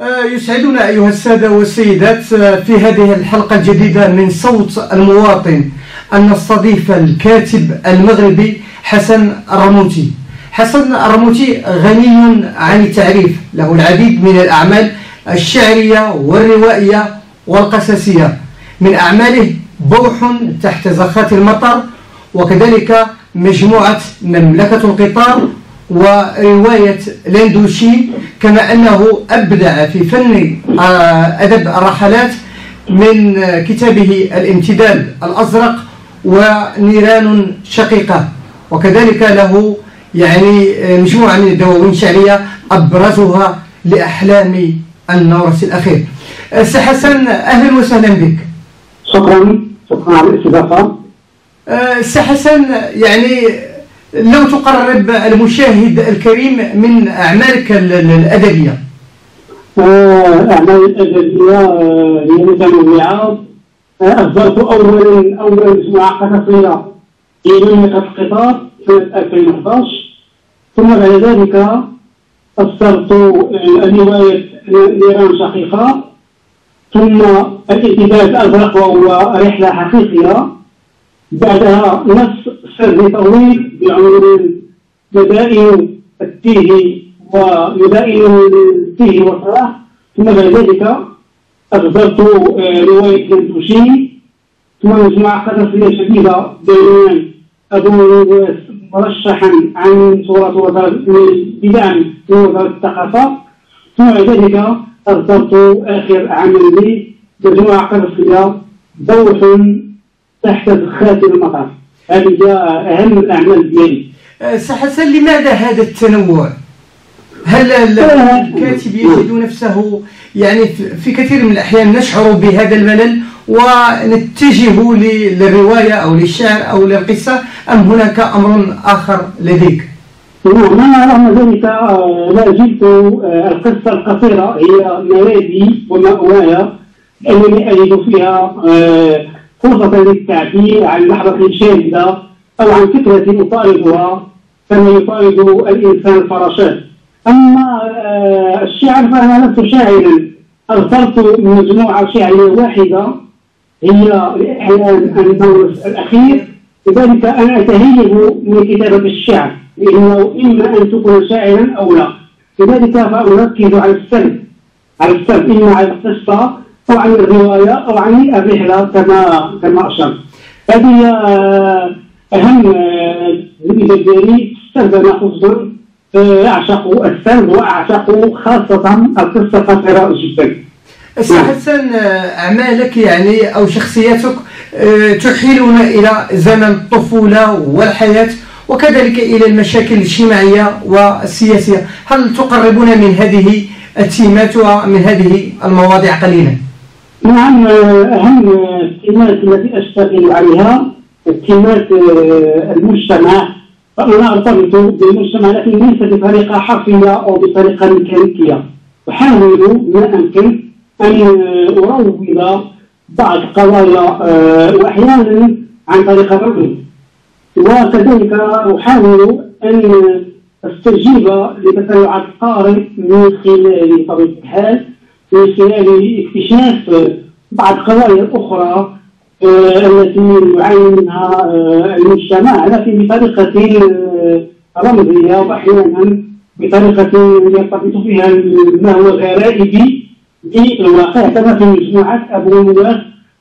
آه، يسعدنا أيها السادة والسيدات آه، في هذه الحلقة الجديدة من صوت المواطن أن نستضيف الكاتب المغربي حسن الرموتي. حسن الرموتي غني عن التعريف له العديد من الأعمال الشعرية والروائية والقصصية من أعماله بوح تحت زخات المطر وكذلك مجموعة مملكة القطار ورواية لندوشي كما أنه أبدع في فن آه، أدب الرحلات من كتابه الامتداد الأزرق ونيران شقيقة. وكذلك له يعني مجموعة من الدواوين الشعرية أبرزها لأحلام النورس الأخير. سي حسن أهلا وسهلا بك. شكرا شكرا على الاستضافة. آه، سي حسن يعني لو تقرب المشاهد الكريم من أعمالك ال- ال- الأدبية. أعمال الأدبية آه، هي متنوعة آه، أصدرت أولا أولا مجموعة قصصية في مملكة القطار سنة 2011 ثم بعد ذلك أصدرت آه، رواية نيران شقيقة. ثم الامتداد الأزرق وهو رحلة حقيقية. بعدها نص سري طويل بعنوان مدائن التيه ومدائن التيه والصلاح ثم بعد ذلك أصدرت آه، رواية لنتوشي ثم مجموعة قصصية شديدة بعنوان نواس مرشحا عن صورة من وزارة الثقافة ثم بعد ذلك أصدرت آخر عمل لي مجموعة قصصية ضوح تحت زخات المطر هذه هي أهم الأعمال ديالي آه، سي حسن لماذا هذا التنوع؟ هل ال- الكاتب يجد نفسه يعني في- كثير من الأحيان نشعر بهذا الملل ونتجه للرواية أو للشعر أو للقصة أم هناك أمر آخر لديك؟ نعم رغم ذلك آه، لا زلت القصة القصيرة هي ملاذي ومأواي لأنني أجد فيها فرصة للتعبير عن لحظة شاهدة أو عن فكرة أطالبها كما يطالب الإنسان الفراشات أما آه، الشعر فأنا لست شاعرا. أغفرت مجموعة شعرية واحدة هي لإعلان النورس الأخير. لذلك أنا أتهيب من كتابة الشعر لأنه إما أن تكون شاعرا أو لا. لذلك فأركز على السرد على السرد إما على القصة أو عن الرواية أو عن الرحلة كما كما أشرت. هذه آه، أهم زبدة ديالي أنا خصوصا أعشق السرد وأعشق خاصة القصة القصيرة جدا. حسن آه، أعمالك يعني أو شخصياتك آه، تحيلنا إلى زمن الطفولة والحياة وكذلك إلى المشاكل الاجتماعية والسياسية. هل تقربنا من هذه التيمات ومن هذه المواضيع قليلا؟ نعم أهم التيمات التي أشتغل عليها التيمات آه، المجتمع. فأنا أرتبط بالمجتمع لكن ليس بطريقة حرفية أو بطريقة ميكانيكية. أحاول ما أمكن أن آه، أروض بعض قضايا آه، وأحيانا عن طريق الرجل. وكذلك أحاول أن أستجيب لتطلعات القارئ من خلال طبيعة الحال من خلال اكتشاف بعض القضايا الأخرى آه، التي يعاني منها آه، المجتمع لكن بطريقة آه، رمزية وأحيانا بطريقة يرتبط فيها ما هو غرائبي بالواقع كما في مجموعة أبو نواس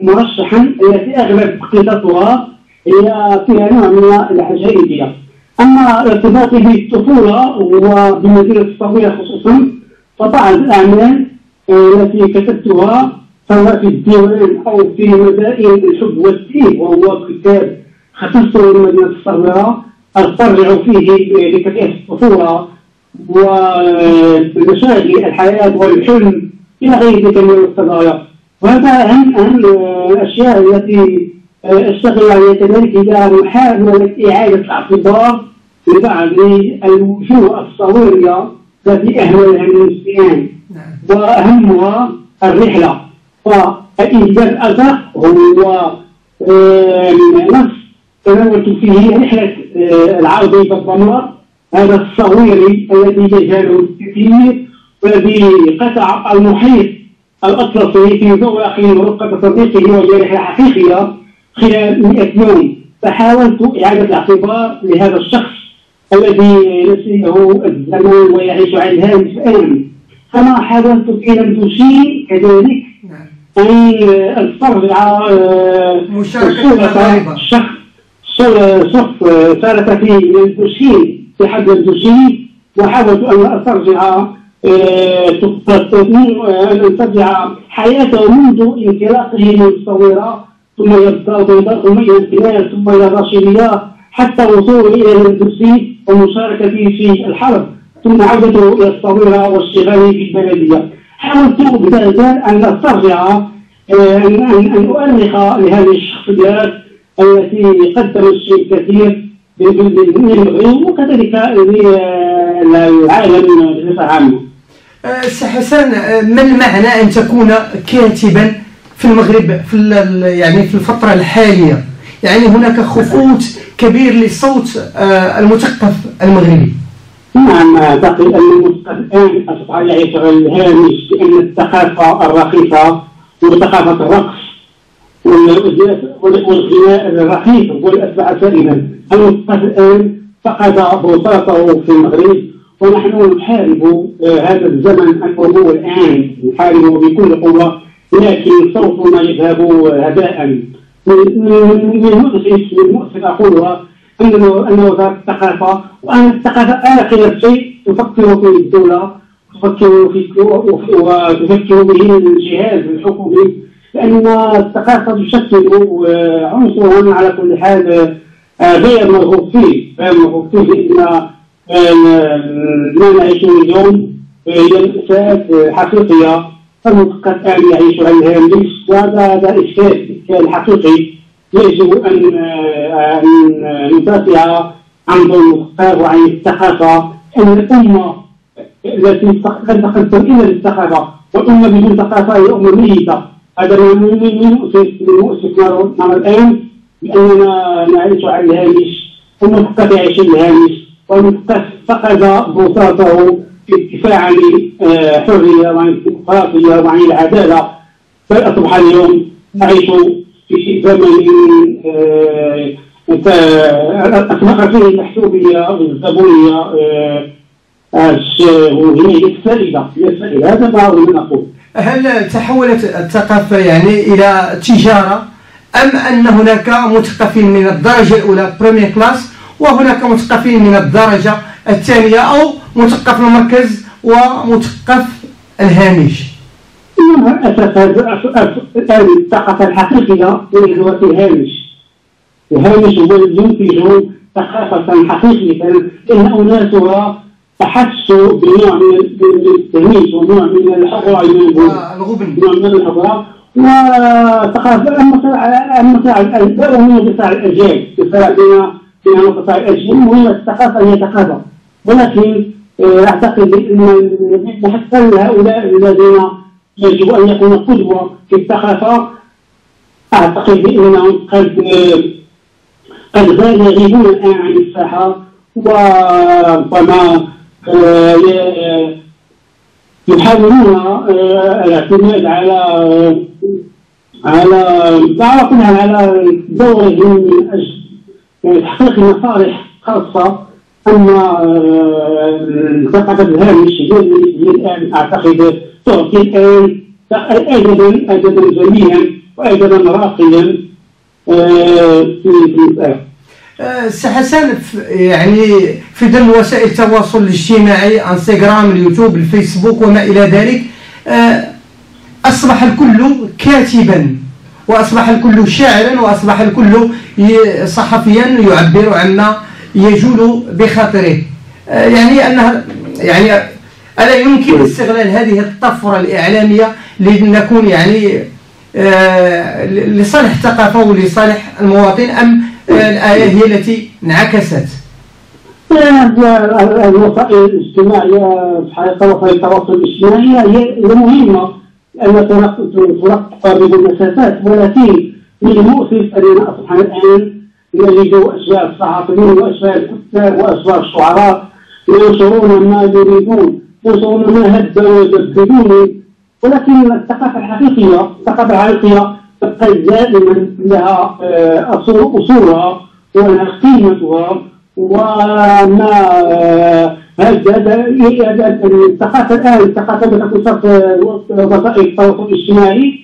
مرشحا التي أغلب قصصها هي فيها نوع من العجائبية. أما ارتباطي بالطفولة وبمدينة الصغيرة خصوصا فبعض الأعمال التي كتبتها سواء في الديوان أو في مدائن الحب والتيه وهو كتاب خصصته للمدينة الصغيرة أسترجع فيه لكثير الطفولة ومشاغل الحياة والحلم إلى غير ذلك من القضايا وهذا أهم أهم الأشياء التي أشتغل عليها كذلك هي محاولة إعادة الاعتبار لبعض الوجوه الصغيرة التي أهملها المسلمين وأهمها الرحلة فالإنجاز الأزرق هو نص تناولت فيه رحلة آه، العربي بالضمار هذا الصغير الذي يجهله الكثير والذي قطع المحيط الأطلسي في أخي مرقة صديقه وجارحة حقيقية خلال 100 يوم. فحاولت إعادة الاعتبار لهذا الشخص الذي نسيه الزمن ويعيش على الهامش الآن كما حاولت حين تشير كذلك استرجع مشاركة شخص سارت فيه من التشهير في حد التشهير وحاولت أن أسترجع أن أسترجع حياته منذ انطلاقه من الصغيرة. ثم يبدأ بيضاء ثم إلى البلاد ثم إلى الراشدية حتى وصوله إلى الهندوسي ومشاركته في الحرب. ثم عودته إلى الصغيرة واشتغاله في البلدية. حاولت بذلك أن أسترجع أن أن أؤرخ لهذه الشخصيات التي قدمت شيء كثير للمغرب وكذلك للعالم بصفة عامة. سي حسن ما المعنى أن تكون كاتبا في المغرب في يعني في الفترة الحالية؟ يعني هناك خفوت كبير لصوت آه، المثقف المغربي. نعم اعتقد ان المثقف الان اصبح يعيش الهامش لأن الثقافه الرخيصه وثقافه الرقص والغناء الرخيص واصبح سائدا المثقف الان فقد بساطه في المغرب ونحن نحارب آه، هذا الزمن النمو الان نحاربه بكل قوه لكن صوتنا يذهب هباء من من المؤسف اقولها انه ان وزاره الثقافة وأن الثقافة آخر شيء تفكر في الدولة تفكر في وتفكر به الجهاز الحكومي لأن الثقافة تشكل عنصرا على كل حال غير مرغوب فيه. غير مرغوب فيه لأن ما نعيشه اليوم هي مأساة حقيقية. فالمثقف الآن يعيش على الهامش وهذا هذا إشكال إشكال حقيقي. يجب أن أن ندافع عن المثقف وعن الثقافة أن الأمة التي قد تقدم إلى الثقافة والأمة بدون ثقافة هي أمة ميتة. هذا من مؤسس نرى الآن بأننا نعيش على الهامش والمثقف يعيش الهامش والمثقف فقد بساطه في الدفاع عن الحريه وعن الديمقراطية وعن العدالة. بل اصبح اليوم نعيش في زمن اصبح فيه والزبونيه وهي السائده هذا ما اريد ان أقول هل تحولت الثقافة يعني إلى تجارة؟ أم أن هناك مثقفين من الدرجة الأولى première classe وهناك مثقفين من الدرجة الثانية أو مثقف المركز ومثقف الهامش؟ للاسف الان الثقافه الحقيقيه هي في الهامش الهامش هو ينتج ثقافه حقيقيه ان اناسها احسوا بنوع من التمييز ونوع من الحضاره الغبن نوع من الحضاره وثقافه المتاع الباء هو قطاع الاجيال الفرق بين بين قطاع الاجيال وهي الثقافه هي ثقافه ولكن آه، اعتقد ان حتى هؤلاء الذين يجب أن يكونوا قدوة في الثقافة. أعتقد بانهم قد قد يغيبون الآن عن الساحة وربما آه، يحاولون آه، الاعتماد على على كل على دورهم من أجل تحقيق مصالح خاصة. أما ثقافة الهامش هي الآن أعتقد تعطي الان ادبا ادبا جميلا وادبا راقيا آه، في المساله آه، سي حسن يعني في ظل وسائل التواصل الاجتماعي انستغرام اليوتيوب الفيسبوك وما إلى ذلك آه، أصبح الكل كاتبا وأصبح الكل شاعرا وأصبح الكل صحفيا يعبر عما يجول بخاطره. آه، يعني أنها يعني ألا يمكن استغلال هذه الطفرة الإعلامية لنكون يعني آه، لصالح الثقافة ولصالح المواطن أم آه، الآية هي التي انعكست؟ الوسائل الاجتماعية في حقيقة وسائل التواصل الاجتماعي هي مهمة لأنها تقرب المسافات ولكن من المؤسف أننا أصبحنا الآن نجد أشياء الصحفيين وأشياء الكتاب وأشياء الشعراء ينشرون ما يريدون وصولنا هذا بدوني ولكن الثقافة الحقيقية الثقافة الحقيقية تبقى دائما لها آه، أصول أصولها ولها قيمتها وما آه، هذا الثقافة الآن الثقافة التي تصف وسائل التواصل الاجتماعي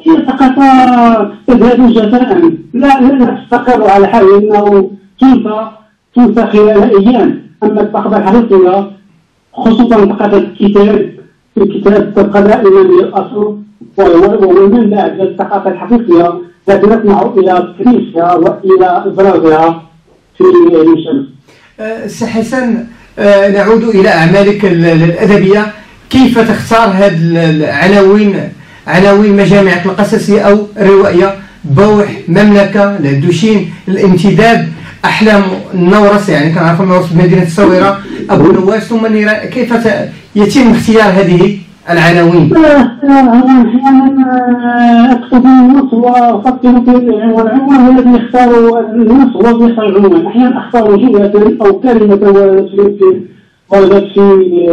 هي ثقافة تذهب جفاء لا لا تستقر على حال أنه تنسى تنسى خلال أيام. أما الثقافة الحقيقية خصوصا ثقافة الكتاب الكتاب تبقى دائما للاصل ومن بعد الثقافة الحقيقية التي نسمع إلى تكريسها وإلى إبرازها في المجتمع. أه، سي حسن أه، نعود إلى أعمالك الأدبية. كيف تختار هذه العناوين عناوين مجامعك القصصية أو الروائية بوح مملكة الدوشين الامتداد أحلام النورس يعني كنعرف النورس في مدينة الصويرة أبو نواس ثم كيف يتم اختيار هذه العناوين؟ أحيانا اكتب النص وأفكر في والعنوان هو الذي يختار النص يختار العنوان أحيانا أختار جملة أو كلمة في وردت في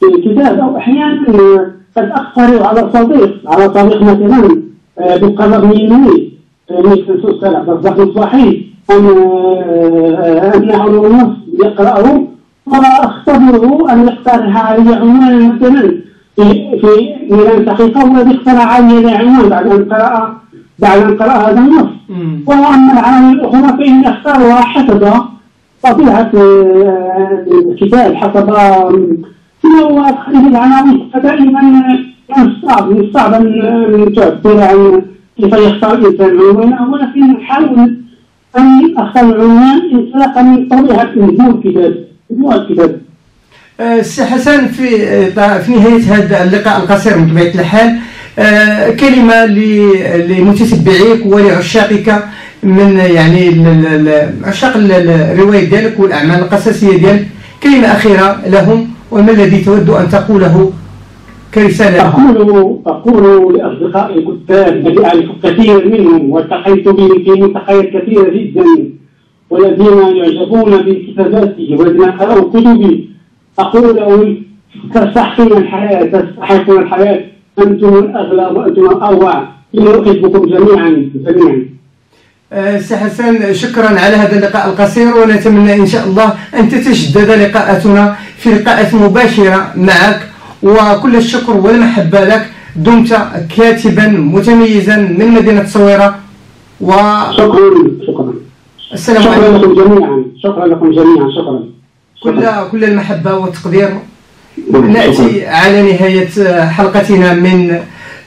في الكتاب أو أحيانا قد أقترض على صديق على صديق مثلا بالقرار من يميني مثل سلسله مصداق مصباحي أن امنعه النص يقرأه واختبره أن يقترح علي عنوان مثلا في في ميلان دقيقه والذي اقترح علي عنوان بعد أن قرا بعد أن قرأ هذا النص. وأما العناوين الأخرى فاني اختارها حسب طبيعه آه، الكتاب حسب هو تخريج العناوين فدائما كان صعب من الصعب أن تعبر عن كيف يختار الإنسان عنوانه. ولكن نحاول أن اختار العنوان انطلاقا من طبيعه نزول الكتاب أه، سي حسن في أه، في نهاية هذا اللقاء القصير من طبيعة الحال أه، كلمة لمتتبعيك ولعشاقك من يعني عشاق الرواية ديالك والأعمال القصصية ديالك. كلمة أخيرة لهم وما الذي تود أن تقوله كرساله أقول أقول لأصدقائي الكتاب الذي أعرف كثيرا منهم والتقيت بهم في ملتقيات كثيرة جدا. والذين يعجبون بكتاباتي والذين قرأوا كتبي أقول لهم تستحقون الحياة تستحقون الحياة. أنتم الأغلى وأنتم الأروع. إني أحبكم جميعا جميعا. أه، سي حسن شكرا على هذا اللقاء القصير ونتمنى إن شاء الله أن تتجدد لقاءاتنا في لقاءات مباشرة معك. وكل الشكر والمحبة لك. دمت كاتبا متميزا من مدينة الصويره و شكرا شكرا. السلام شكرا عليكم. لكم جميعا. شكرا لكم جميعا. شكرا. كل كل المحبة والتقدير. نأتي على نهاية حلقتنا من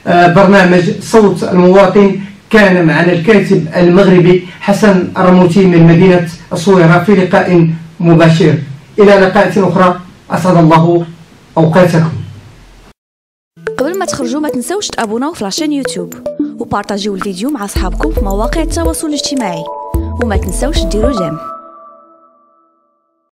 آه، برنامج صوت المواطن. كان معنا الكاتب المغربي حسن الرموتي من مدينة الصويرة في لقاء مباشر. إلى لقاءات أخرى. أسعد الله أوقاتكم. قبل ما تخرجوا ما تنسوش تابوناو في la chaîne يوتيوب وبارطاجيو الفيديو مع أصحابكم في مواقع التواصل الاجتماعي. وما تنسوش ديروا j'aime.